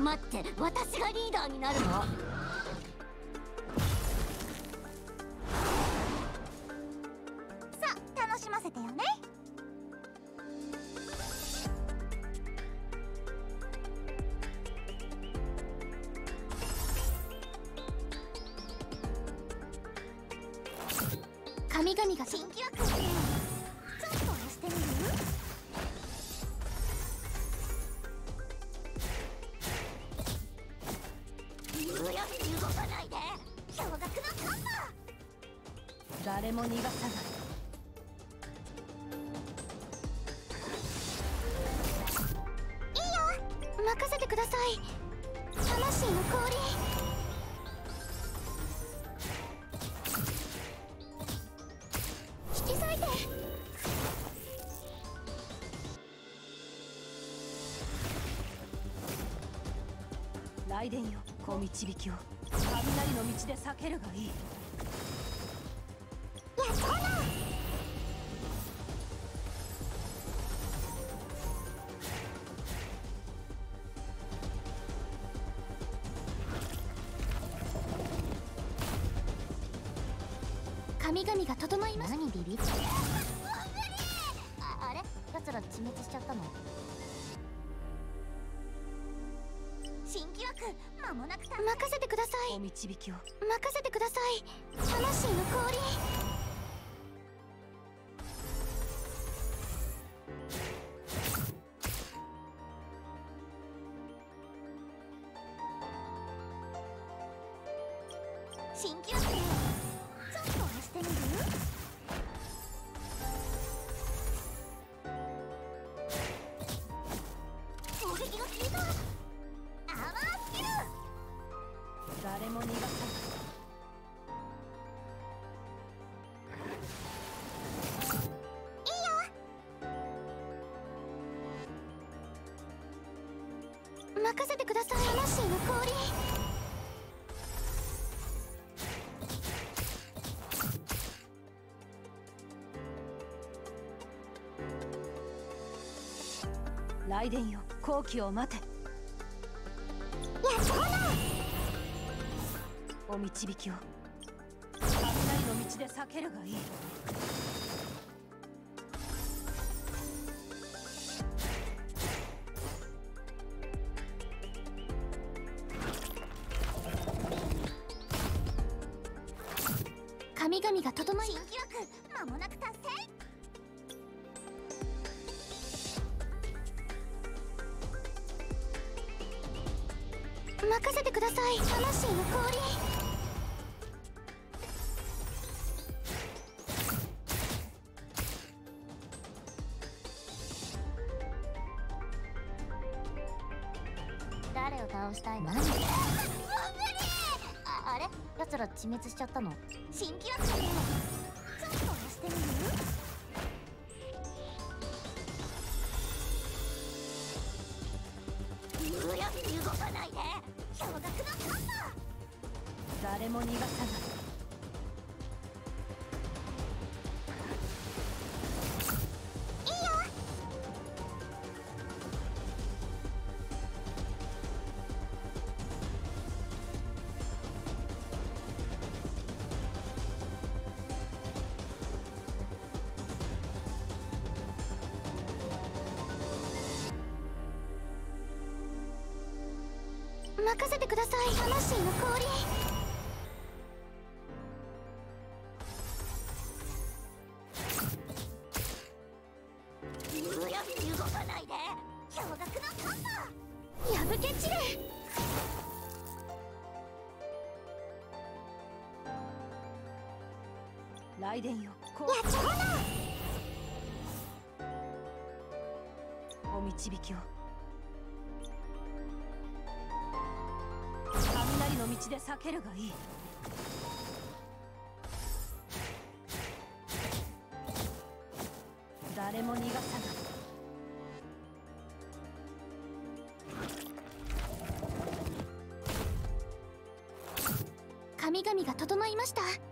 待って私がリーダーになるの？さあ楽しませてよね。神々が。新規誰も逃がさない。任せてください。魂の氷。引き裂いて。雷電よ小導きを。雷の道で避けるがいい神々が整いました何ビビっ？てああれ？奴ら自滅しちゃったの？新規枠間もなく任せてください。小導きを。任せてください。魂の氷新規枠ちょっと押して。みる攻撃が効いい任せ雷電よ好機を待て。やったなお導きを。雷の道で避けるがいい。神々が整い新記録間もなく達成。任せてください。魂の氷誰を倒したいの？何ああれ？奴ら自滅しちゃったの？新記録だねちょっと押してみる？誰も逃がさない。任せてください。魂の氷。ボ破け散れ雷電よ。こやったなお導きを雷の道で避けるがいい誰も逃がさない神々が整いました。